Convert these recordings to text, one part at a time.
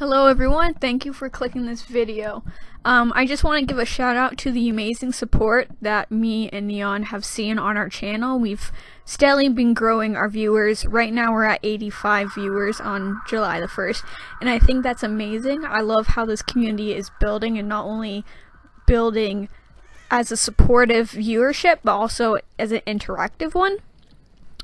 Hello everyone, thank you for clicking this video. Um, I just want to give a shout out to the amazing support that me and Neon have seen on our channel. We've steadily been growing our viewers. Right now we're at 85 viewers on July the 1st, and I think that's amazing. I love how this community is building and not only building as a supportive viewership, but also as an interactive one.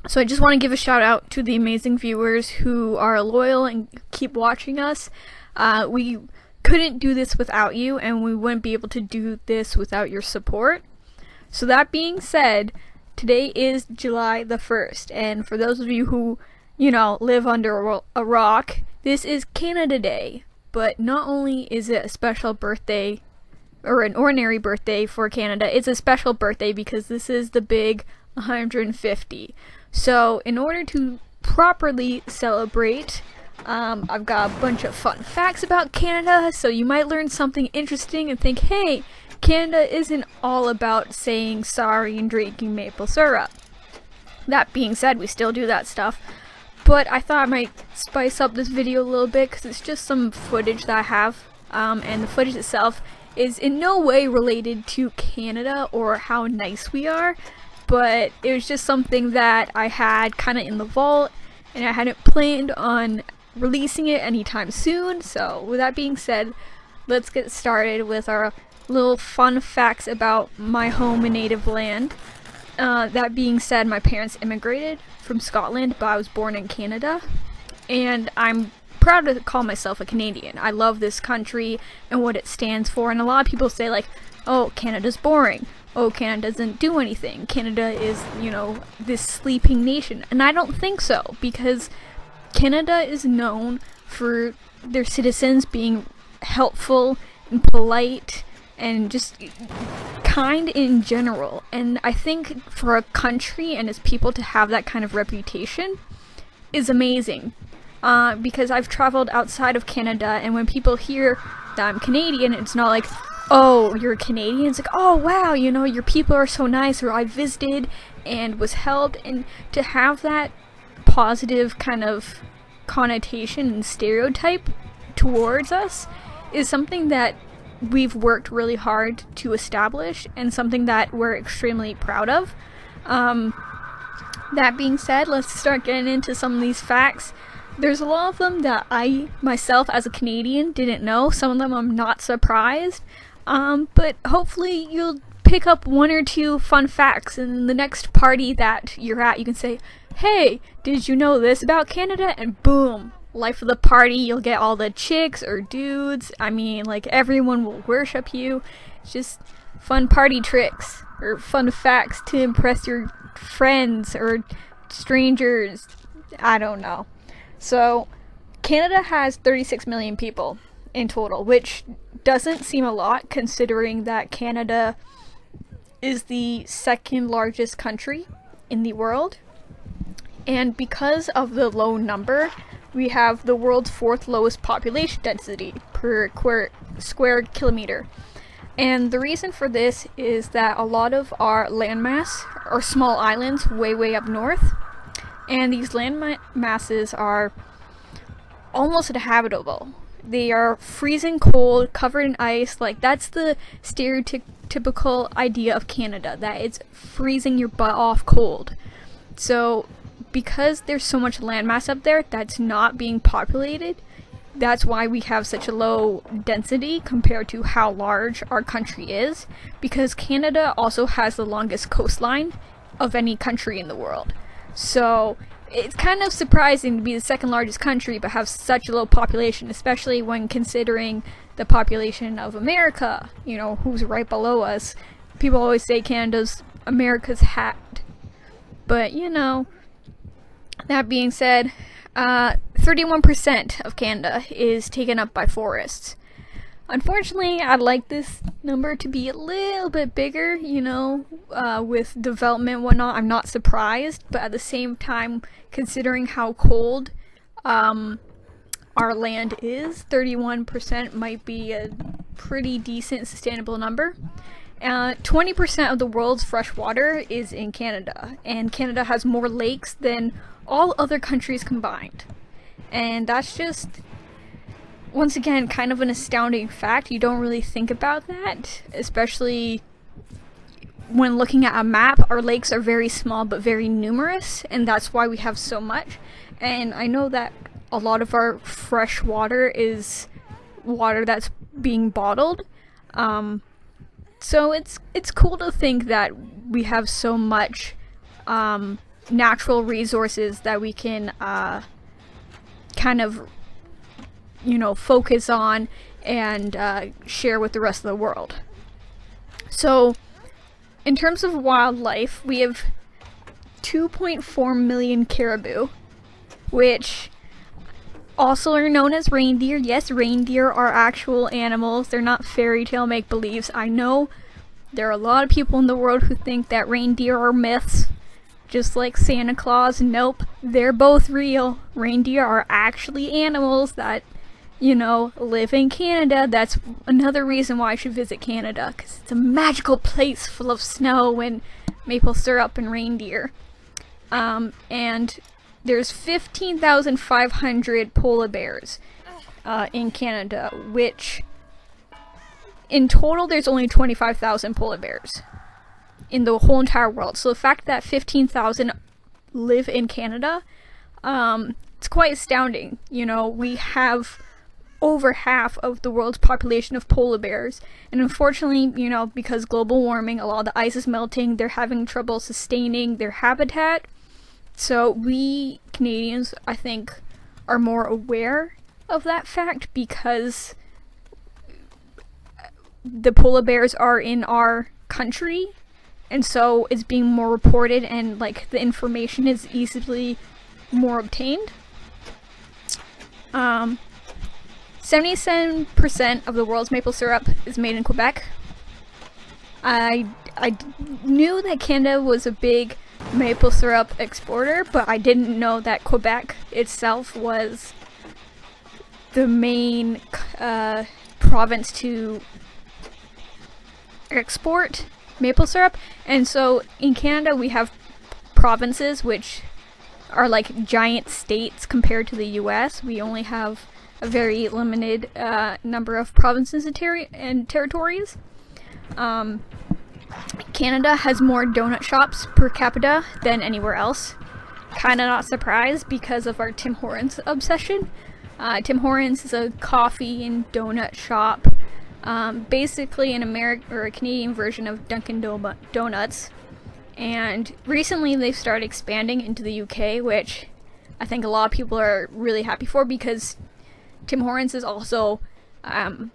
So I just want to give a shout out to the amazing viewers who are loyal and keep watching us. Uh, we couldn't do this without you, and we wouldn't be able to do this without your support. So that being said, today is July the 1st, and for those of you who, you know, live under a rock, this is Canada Day. But not only is it a special birthday, or an ordinary birthday for Canada, it's a special birthday because this is the big 150. So in order to properly celebrate, um, I've got a bunch of fun facts about Canada, so you might learn something interesting and think, hey, Canada isn't all about saying sorry and drinking maple syrup. That being said, we still do that stuff, but I thought I might spice up this video a little bit because it's just some footage that I have, um, and the footage itself is in no way related to Canada or how nice we are but it was just something that I had kind of in the vault and I hadn't planned on releasing it anytime soon. So with that being said, let's get started with our little fun facts about my home and native land. Uh, that being said, my parents immigrated from Scotland, but I was born in Canada. And I'm proud to call myself a Canadian. I love this country and what it stands for. And a lot of people say like, oh, Canada's boring oh, Canada doesn't do anything. Canada is, you know, this sleeping nation. And I don't think so, because Canada is known for their citizens being helpful and polite and just kind in general. And I think for a country and its people to have that kind of reputation is amazing. Uh, because I've traveled outside of Canada, and when people hear that I'm Canadian, it's not like, oh, you're Canadian? It's like, oh, wow, you know, your people are so nice, or I visited and was helped. And to have that positive kind of connotation and stereotype towards us is something that we've worked really hard to establish and something that we're extremely proud of. Um, that being said, let's start getting into some of these facts. There's a lot of them that I myself as a Canadian didn't know. Some of them I'm not surprised. Um, but hopefully you'll pick up one or two fun facts and the next party that you're at you can say, hey, did you know this about Canada? And boom, life of the party, you'll get all the chicks or dudes. I mean, like everyone will worship you. It's just fun party tricks or fun facts to impress your friends or strangers. I don't know. So, Canada has 36 million people in total, which doesn't seem a lot considering that Canada is the second largest country in the world. And because of the low number, we have the world's fourth lowest population density per square kilometer. And the reason for this is that a lot of our landmass are small islands way, way up north. And these land ma masses are almost inhabitable they are freezing cold, covered in ice. Like that's the stereotypical idea of Canada that it's freezing your butt off cold. So because there's so much landmass up there that's not being populated, that's why we have such a low density compared to how large our country is because Canada also has the longest coastline of any country in the world. So it's kind of surprising to be the second largest country but have such a low population, especially when considering the population of America, you know, who's right below us. People always say Canada's America's hat. But, you know, that being said, 31% uh, of Canada is taken up by forests. Unfortunately, I'd like this number to be a little bit bigger, you know, uh, with development whatnot. I'm not surprised, but at the same time, considering how cold um, our land is, 31% might be a pretty decent sustainable number. 20% uh, of the world's fresh water is in Canada, and Canada has more lakes than all other countries combined. And that's just once again, kind of an astounding fact. You don't really think about that, especially when looking at a map. Our lakes are very small but very numerous, and that's why we have so much. And I know that a lot of our fresh water is water that's being bottled. Um, so it's it's cool to think that we have so much um, natural resources that we can uh, kind of you know focus on and uh, share with the rest of the world. So in terms of wildlife, we have 2.4 million caribou, which also are known as reindeer. Yes, reindeer are actual animals. They're not fairy tale make believes. I know there are a lot of people in the world who think that reindeer are myths, just like Santa Claus. Nope, they're both real. Reindeer are actually animals that, you know, live in Canada. That's another reason why I should visit Canada, because it's a magical place full of snow and maple syrup and reindeer. Um, and there's 15,500 polar bears uh, in Canada, which in total there's only 25,000 polar bears in the whole entire world. So the fact that 15,000 live in Canada, um, it's quite astounding. You know, we have over half of the world's population of polar bears. And unfortunately, you know, because global warming, a lot of the ice is melting, they're having trouble sustaining their habitat. So we Canadians, I think, are more aware of that fact because the polar bears are in our country and so it's being more reported and like the information is easily more obtained. Um, 77% of the world's maple syrup is made in Quebec. I, I knew that Canada was a big maple syrup exporter, but I didn't know that Quebec itself was the main uh, province to export maple syrup. And so in Canada, we have provinces which are like giant states compared to the US. We only have a very limited uh, number of provinces and, ter and territories. Um, Canada has more donut shops per capita than anywhere else. Kinda not surprised because of our Tim Hortons obsession. Uh, Tim Hortons is a coffee and donut shop, um, basically an American or a Canadian version of Dunkin' Do Donuts. And recently they've started expanding into the UK, which I think a lot of people are really happy for because Tim Hortons is also um,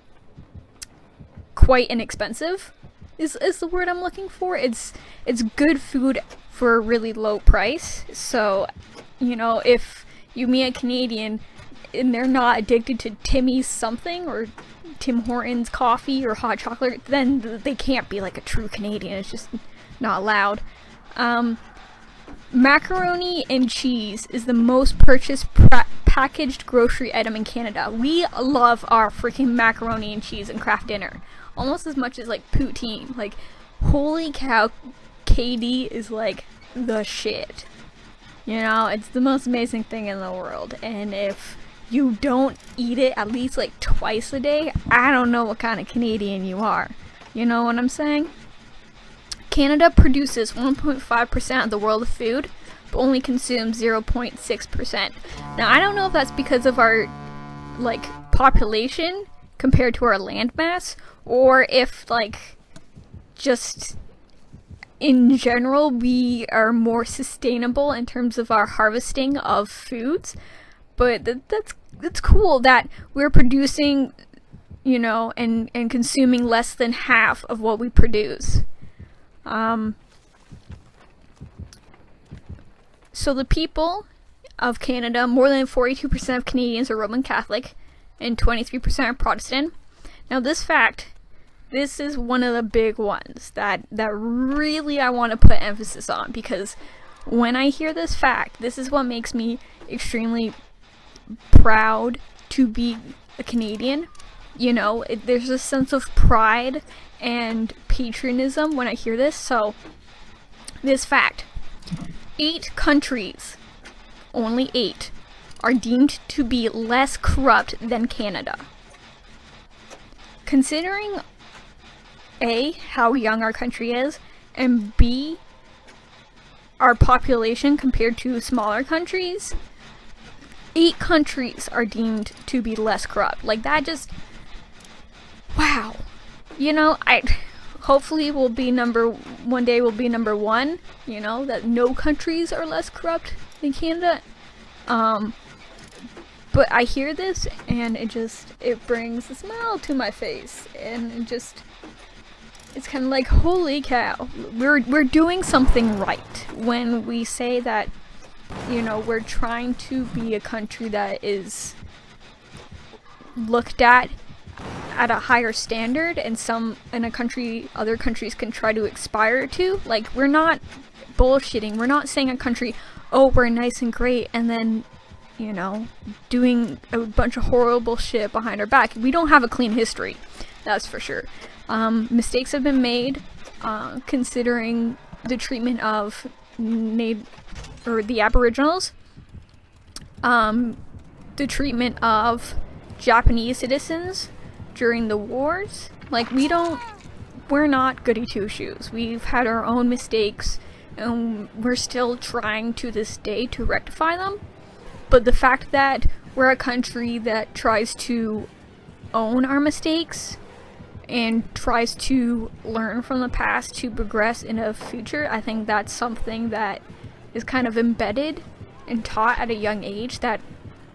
quite inexpensive is is the word I'm looking for. It's it's good food for a really low price. So, you know, if you meet a Canadian and they're not addicted to Timmy's something or Tim Hortons coffee or hot chocolate, then they can't be like a true Canadian. It's just not allowed. Um, macaroni and cheese is the most purchased packaged grocery item in Canada. We love our freaking macaroni and cheese and Kraft Dinner almost as much as like poutine. Like, holy cow, KD is like the shit. You know, it's the most amazing thing in the world. And if you don't eat it at least like twice a day, I don't know what kind of Canadian you are. You know what I'm saying? Canada produces 1.5% of the world's food, but only consumes 0.6%. Now, I don't know if that's because of our, like, population compared to our landmass, or if like just in general we are more sustainable in terms of our harvesting of foods but th that's that's cool that we're producing you know and and consuming less than half of what we produce um so the people of Canada more than 42% of Canadians are Roman Catholic and 23% are Protestant now this fact this is one of the big ones that that really I want to put emphasis on because when I hear this fact, this is what makes me extremely proud to be a Canadian. You know, it, there's a sense of pride and patriotism when I hear this. So, this fact eight countries, only eight, are deemed to be less corrupt than Canada. Considering A, how young our country is, and B, our population compared to smaller countries, eight countries are deemed to be less corrupt. Like that just wow. You know, I hopefully we'll be number one day we'll be number one, you know, that no countries are less corrupt than Canada. Um but I hear this and it just it brings a smile to my face and it just it's kind of like holy cow we're we're doing something right when we say that you know we're trying to be a country that is looked at at a higher standard and some in a country other countries can try to aspire to like we're not bullshitting we're not saying a country oh we're nice and great and then you know, doing a bunch of horrible shit behind our back. We don't have a clean history, that's for sure. Um, mistakes have been made, uh, considering the treatment of native or the Aboriginals, um, the treatment of Japanese citizens during the wars. Like we don't, we're not goody two shoes. We've had our own mistakes, and we're still trying to this day to rectify them. But the fact that we're a country that tries to own our mistakes and tries to learn from the past to progress in a future, I think that's something that is kind of embedded and taught at a young age that,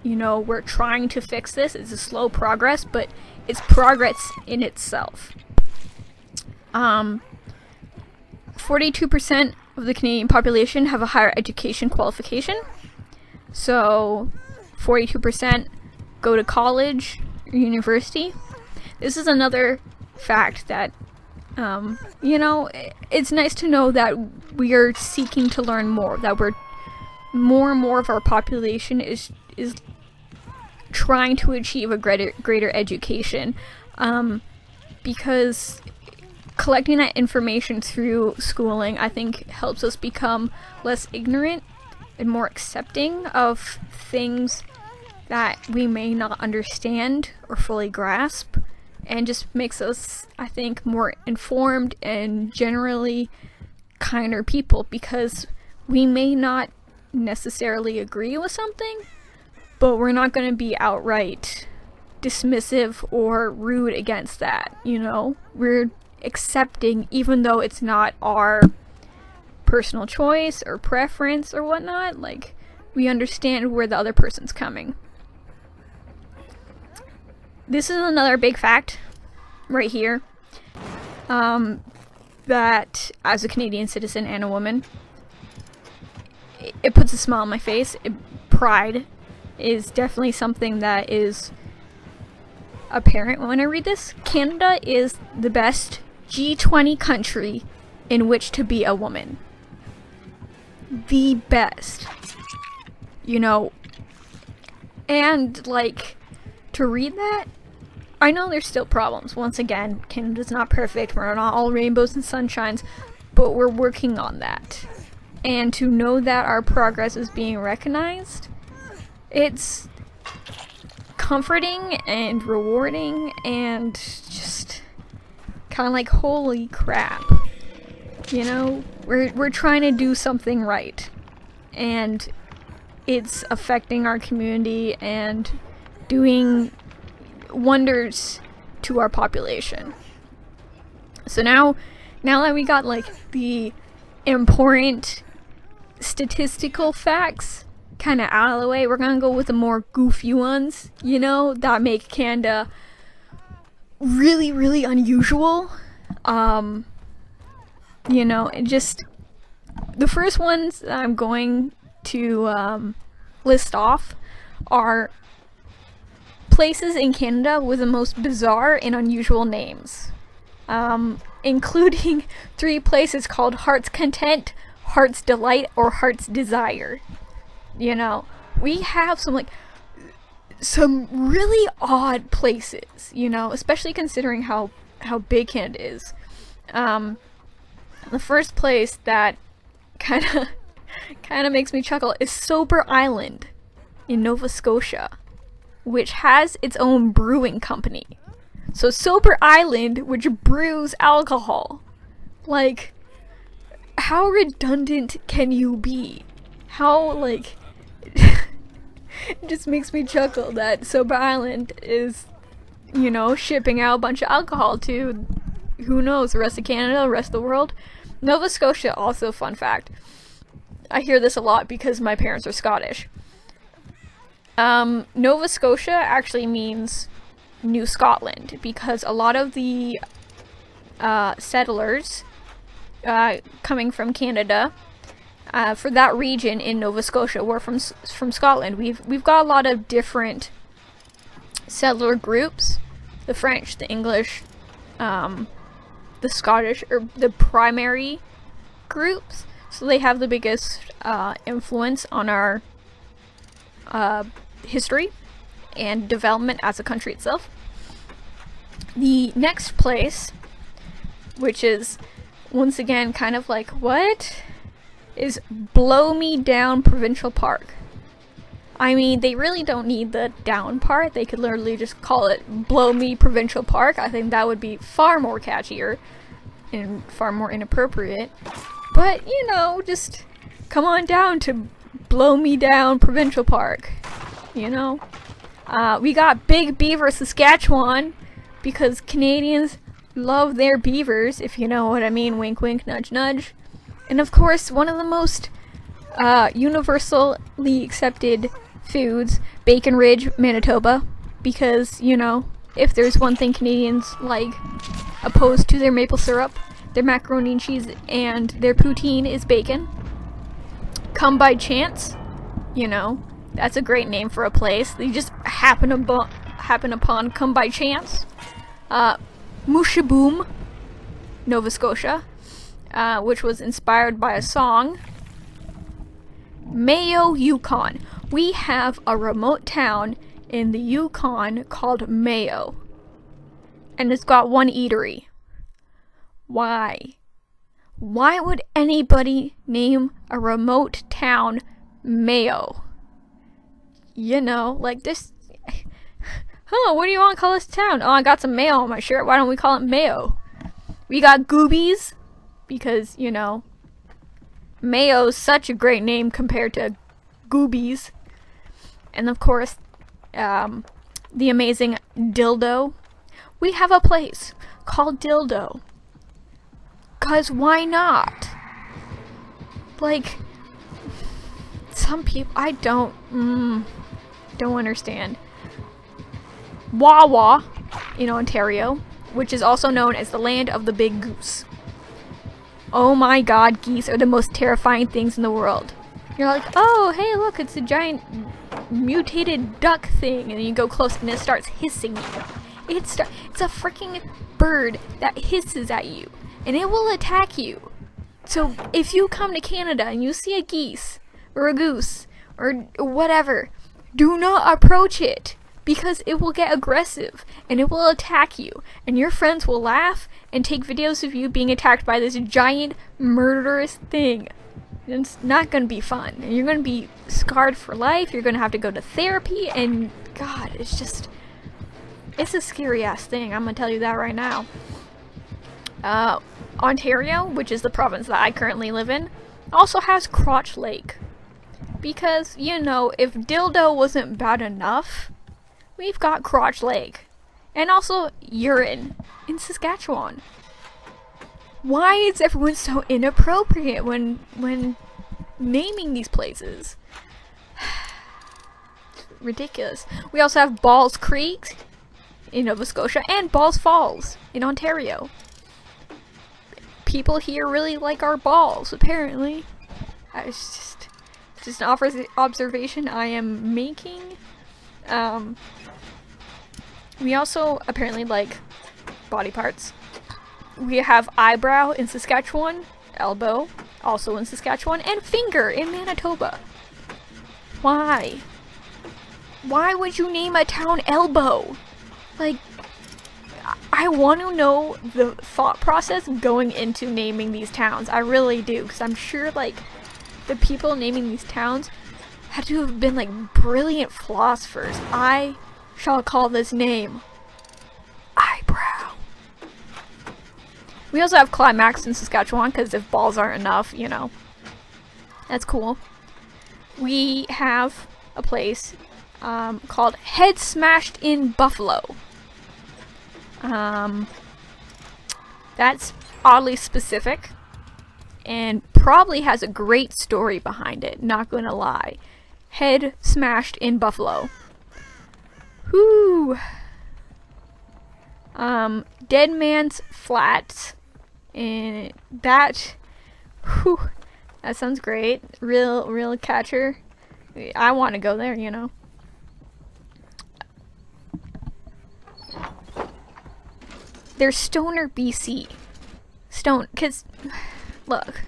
you know, we're trying to fix this. It's a slow progress, but it's progress in itself. Um, 42% of the Canadian population have a higher education qualification. So 42% go to college or university. This is another fact that, um, you know, it's nice to know that we are seeking to learn more, that we're more and more of our population is is trying to achieve a greater greater education um, because collecting that information through schooling I think helps us become less ignorant and more accepting of things that we may not understand or fully grasp and just makes us I think more informed and generally kinder people because we may not necessarily agree with something but we're not going to be outright dismissive or rude against that you know we're accepting even though it's not our personal choice or preference or whatnot. Like, we understand where the other person's coming. This is another big fact right here. Um, that as a Canadian citizen and a woman, it, puts a smile on my face. It, pride is definitely something that is apparent when I read this. Canada is the best G20 country in which to be a woman the best. You know, and like to read that, I know there's still problems. Once again, Canada's not perfect. We're not all rainbows and sunshines, but we're working on that. And to know that our progress is being recognized, it's comforting and rewarding and just kind of like holy crap. You know, we're we're trying to do something right. And it's affecting our community and doing wonders to our population. So now now that we got like the important statistical facts kind of out of the way, we're gonna go with the more goofy ones, you know, that make Canada really, really unusual. Um, you know, it just the first ones I'm going to um, list off are places in Canada with the most bizarre and unusual names, um, including three places called Heart's Content, Heart's Delight, or Heart's Desire. You know, we have some like some really odd places, you know, especially considering how how big Canada is. Um, the first place that kind of kind of makes me chuckle is Sober Island. in Nova Scotia, which has its own brewing company. So Sober Island, which brews alcohol. Like, how redundant can you be? How, like, it just makes me chuckle that Sober Island is, you know, shipping out a bunch of alcohol to who knows, the rest of Canada, the rest of the world. Nova Scotia, also fun fact. I hear this a lot because my parents are Scottish. Um, Nova Scotia actually means New Scotland because a lot of the uh, settlers uh, coming from Canada uh, for that region in Nova Scotia were from from Scotland. We've we've got a lot of different settler groups: the French, the English, um, the Scottish, or the primary groups. So they have the biggest uh, influence on our uh, history and development as a country itself. The next place, which is once again kind of like, what? Is Blow Me Down Provincial Park. I mean, they really don't need the down part. They could literally just call it Blow Me Provincial Park. I think that would be far more catchier and far more inappropriate. But, you know, just come on down to Blow Me Down Provincial Park. You know? Uh, we got Big Beaver, Saskatchewan, because Canadians love their beavers, if you know what I mean. Wink, wink, nudge, nudge. And of course, one of the most uh, universally accepted foods, Bacon Ridge, Manitoba, because, you know, if there's one thing Canadians like, opposed to their maple syrup, their macaroni and cheese, and their poutine is bacon. Come by chance, you know, that's a great name for a place. You just happen, upon, happen upon come by chance. Uh, Mushaboom, Nova Scotia, uh, which was inspired by a song. Mayo, Yukon. We have a remote town in the Yukon called Mayo. And it's got one eatery. Why? Why would anybody name a remote town Mayo? You know, like this. Huh, what do you want to call this town? Oh, I got some mayo on my shirt. Why don't we call it Mayo? We got Goobies, because, you know, Mayo's such a great name compared to Goobies. And of course, um, the amazing Dildo. We have a place called Dildo. Cause why not? Like, some people, I don't, mm, don't understand. Wawa in Ontario, which is also known as the land of the big goose. Oh my god, geese are the most terrifying things in the world. You're like, oh, hey, look, it's a giant mutated duck thing, and you go close and it starts hissing at you. It's, it's a freaking bird that hisses at you, and it will attack you. So if you come to Canada and you see a geese, or a goose, or whatever, do not approach it because it will get aggressive and it will attack you and your friends will laugh and take videos of you being attacked by this giant murderous thing. It's not going to be fun. And You're going to be scarred for life. You're going to have to go to therapy and god, it's just it's a scary ass thing. I'm going to tell you that right now. Uh, Ontario, which is the province that I currently live in, also has Crotch Lake. Because, you know, if dildo wasn't bad enough, we've got Crotch Lake. And also urine in Saskatchewan. Why is everyone so inappropriate when when naming these places? Ridiculous. We also have Balls Creek in Nova Scotia and Balls Falls in Ontario. People here really like our balls, apparently. It's just, just an observation I am making. Um, we also apparently like body parts. We have eyebrow in Saskatchewan, elbow also in Saskatchewan, and finger in Manitoba. Why? Why would you name a town elbow? Like, I want to know the thought process going into naming these towns. I really do, because I'm sure, like, the people naming these towns had to have been like brilliant philosophers. I shall call this name Eyebrow. We also have Climax in Saskatchewan because if balls aren't enough, you know, that's cool. We have a place um, called Head Smashed in Buffalo. Um, that's oddly specific and probably has a great story behind it, not gonna lie. Head smashed in Buffalo. Whoo! Um, Dead Man's Flats. And that, whew, that sounds great. Real, real catcher. I want to go there, you know. There's Stoner BC. Stone, cause, look,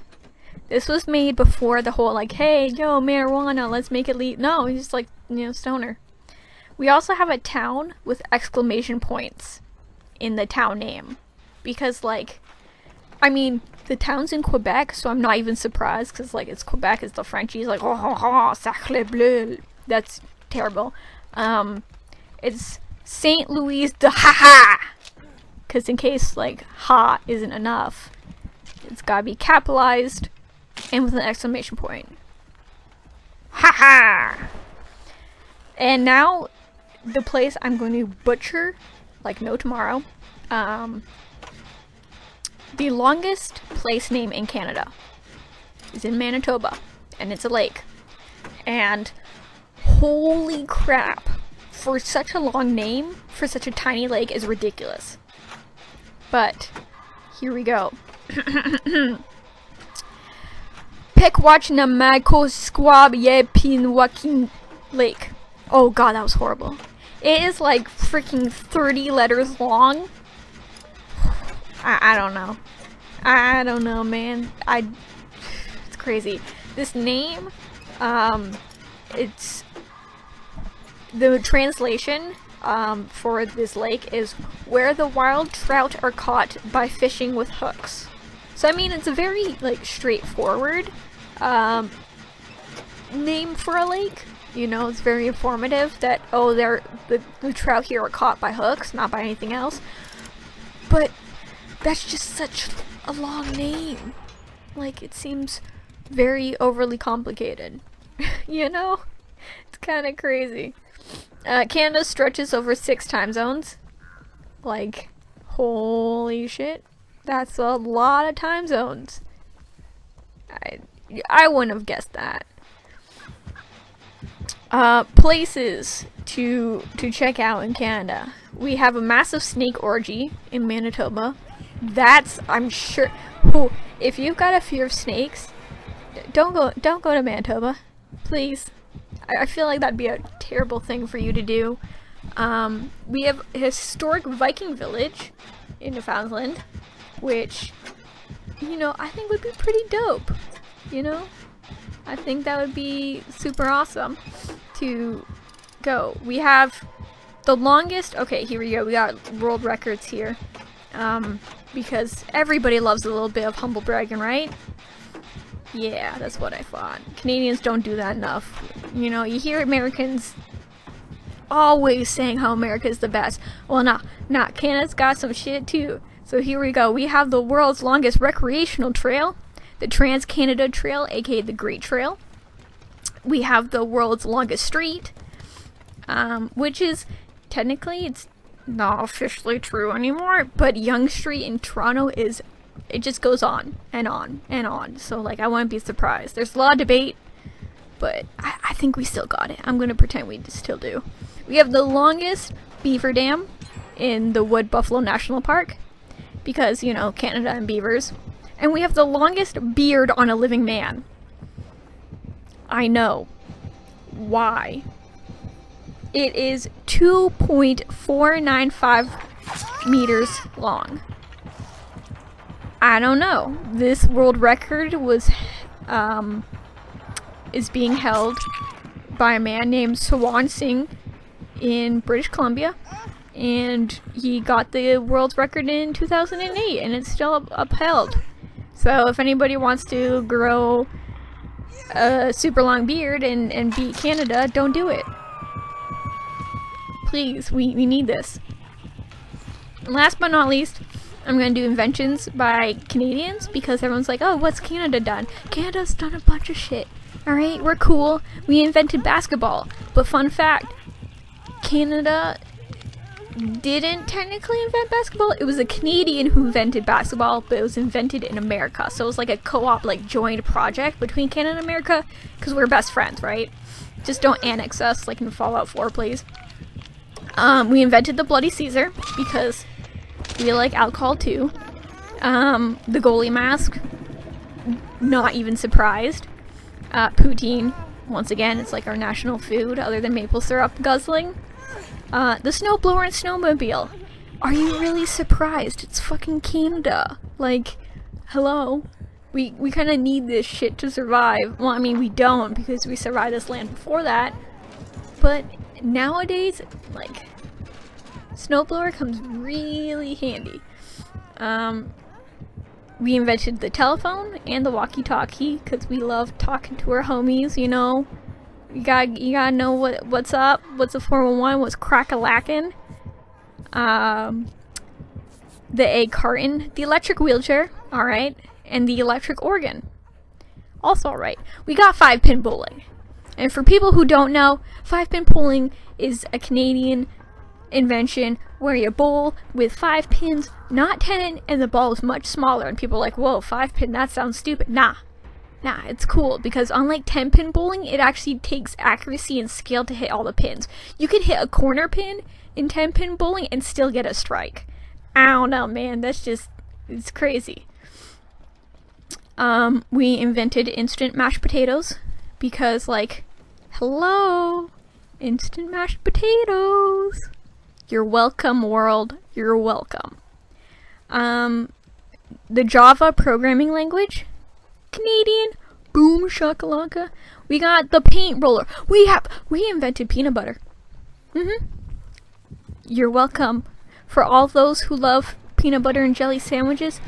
this was made before the whole like, hey, yo, marijuana, let's make it legal. No, he's just like, you know, stoner. We also have a town with exclamation points in the town name. Because, like, I mean, the town's in Quebec, so I'm not even surprised because, like, it's Quebec, it's the Frenchies, like, oh, oh, oh, sacre bleu. That's terrible. Um, it's St. Louis de Ha Ha! Because in case, like, ha isn't enough, it's gotta be capitalized and with an exclamation point. Ha ha! And now, the place I'm going to butcher, like no tomorrow, um, the longest place name in Canada is in Manitoba, and it's a lake. And holy crap, for such a long name, for such a tiny lake, is ridiculous. But, here we go. Pequawchnamako Squab Yepin Joaquin Lake. Oh god, that was horrible. It is like freaking 30 letters long. I, I don't know. I, I don't know, man. I it's crazy. This name, um, it's the translation um, for this lake is where the wild trout are caught by fishing with hooks. So I mean, it's a very like straightforward um, name for a lake. You know, it's very informative that, oh, they're, the, the trout here are caught by hooks, not by anything else. But that's just such a long name. Like, it seems very overly complicated. you know? It's kind of crazy. Uh, Canada stretches over six time zones. Like, holy shit. That's a lot of time zones. I, I wouldn't have guessed that. Uh, places to to check out in Canada. We have a massive snake orgy in Manitoba. That's I'm sure. If you've got a fear of snakes, don't go don't go to Manitoba, please. I, I feel like that'd be a terrible thing for you to do. Um, we have a historic Viking village in Newfoundland, which you know I think would be pretty dope you know? I think that would be super awesome to go. We have the longest, okay, here we go, we got world records here. Um, because everybody loves a little bit of humble bragging, right? Yeah, that's what I thought. Canadians don't do that enough. You know, you hear Americans always saying how America is the best. Well, nah, nah, Canada's got some shit too. So here we go. We have the world's longest recreational trail the Trans Canada Trail, aka the Great Trail. We have the world's longest street, um, which is technically it's not officially true anymore, but Yonge Street in Toronto is it just goes on and on and on. So like I wouldn't be surprised. There's a lot of debate, but I, I think we still got it. I'm gonna pretend we still do. We have the longest beaver dam in the Wood Buffalo National Park because you know Canada and beavers and we have the longest beard on a living man. I know. Why? It is 2.495 meters long. I don't know. This world record was um, is being held by a man named Sawan Singh in British Columbia and he got the world record in 2008 and it's still upheld. So if anybody wants to grow a super long beard and, and beat Canada, don't do it. Please, we, we need this. And last but not least, I'm going to do inventions by Canadians because everyone's like, oh, what's Canada done? Canada's done a bunch of shit. Alright, we're cool. We invented basketball. But fun fact, Canada didn't technically invent basketball. It was a Canadian who invented basketball, but it was invented in America. So it was like a co-op, like joint project between Canada and America because we're best friends, right? Just don't annex us like in Fallout 4, please. Um, we invented the Bloody Caesar because we like alcohol too. Um, the goalie mask, not even surprised. Uh, poutine, once again, it's like our national food other than maple syrup guzzling. Uh, the snowblower and snowmobile. Are you really surprised? It's fucking Canada. Like, hello? We, we kind of need this shit to survive. Well, I mean, we don't because we survived this land before that. But nowadays, like, snowblower comes really handy. Um, we invented the telephone and the walkie-talkie because we love talking to our homies, you know. You got you gotta know what what's up, what's a 411, what's crack a lacking. Um, the egg carton, the electric wheelchair, all right, and the electric organ, also all right. We got five pin bowling, and for people who don't know, five pin bowling is a Canadian invention where you bowl with five pins, not ten, and the ball is much smaller. And people are like, whoa, five pin, that sounds stupid. Nah, Nah, it's cool because unlike 10 pin bowling, it actually takes accuracy and skill to hit all the pins. You can hit a corner pin in 10 pin bowling and still get a strike. I don't know, man. That's just, it's crazy. Um, we invented instant mashed potatoes because, like, hello, instant mashed potatoes. You're welcome, world. You're welcome. Um, the Java programming language Canadian. Boom shakalaka. We got the paint roller. We have we invented peanut butter. Mhm. You're welcome. For all those who love peanut butter and jelly sandwiches,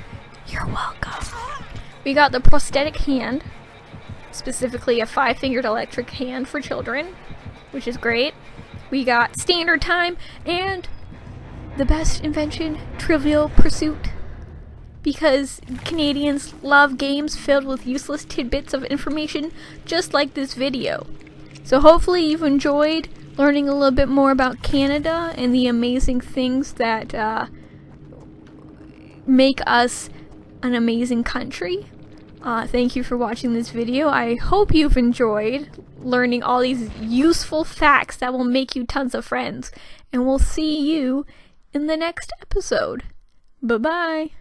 you're welcome. We got the prosthetic hand, specifically a five-fingered electric hand for children, which is great. We got standard time and the best invention, Trivial Pursuit because Canadians love games filled with useless tidbits of information just like this video. So hopefully you've enjoyed learning a little bit more about Canada and the amazing things that uh, make us an amazing country. Uh, thank you for watching this video. I hope you've enjoyed learning all these useful facts that will make you tons of friends. And we'll see you in the next episode. Bye-bye.